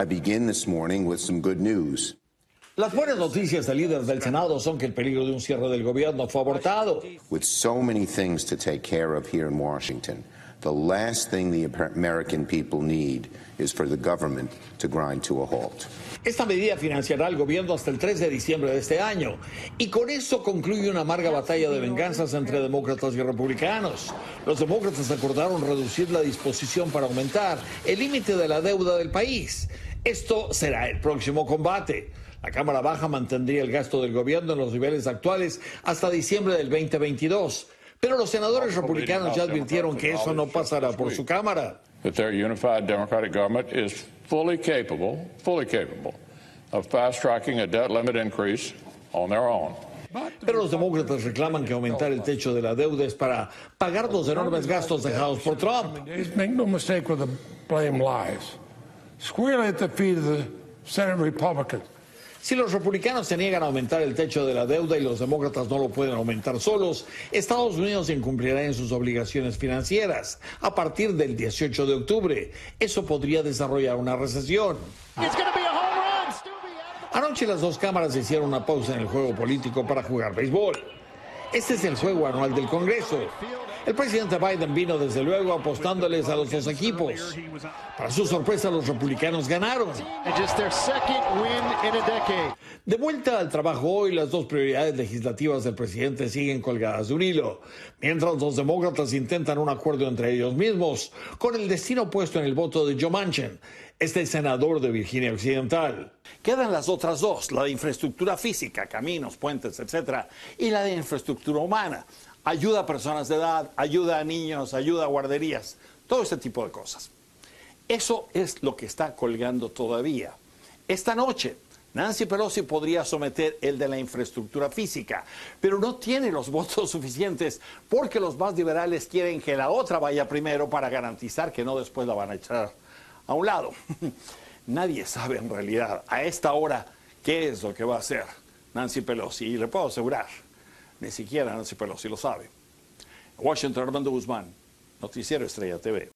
I begin this morning with some good news. Las buenas noticias del líder del Senado son que el peligro de un cierre del gobierno fue abortado. With so many things to take care of here in Washington, the last thing the American people need is for the government to grind to a halt. Esta medida financiará al gobierno hasta el 3 de diciembre de este año y con eso concluye una amarga batalla de venganzas entre demócratas y republicanos. Los demócratas acordaron reducir la disposición para aumentar el límite de la deuda del país. Esto será el próximo combate. La Cámara Baja mantendría el gasto del gobierno en los niveles actuales hasta diciembre del 2022. Pero los senadores republicanos ya advirtieron que eso no pasará por su Cámara. That their unified Democratic government is fully capable, fully capable of fast-tracking a debt limit increase on their own. Pero los demócratas reclaman que aumentar el techo de la deuda es para pagar los enormes gastos dejados por Trump. Squarely at the feet of the Senate Republicans. Si los republicanos se niegan a aumentar el techo de la deuda y los demócratas no lo pueden aumentar solos, Estados Unidos incumplirá en sus obligaciones financieras a partir del 18 de octubre. Eso podría desarrollar una recesión. Anoche las dos cámaras hicieron una pausa en el juego político para jugar béisbol. Este es el juego anual del Congreso. El presidente Biden vino desde luego apostándoles a los dos equipos. Para su sorpresa, los republicanos ganaron. De vuelta al trabajo hoy, las dos prioridades legislativas del presidente siguen colgadas de un hilo, mientras los demócratas intentan un acuerdo entre ellos mismos, con el destino puesto en el voto de Joe Manchin, este senador de Virginia Occidental. Quedan las otras dos, la de infraestructura física, caminos, puentes, etcétera, y la de infraestructura humana ayuda a personas de edad, ayuda a niños, ayuda a guarderías, todo ese tipo de cosas. Eso es lo que está colgando todavía. Esta noche, Nancy Pelosi podría someter el de la infraestructura física, pero no tiene los votos suficientes porque los más liberales quieren que la otra vaya primero para garantizar que no después la van a echar a un lado. Nadie sabe en realidad a esta hora qué es lo que va a hacer Nancy Pelosi y le puedo asegurar ni siquiera Nancy Pelosi lo sabe. Washington, Armando Guzmán, Noticiero Estrella TV.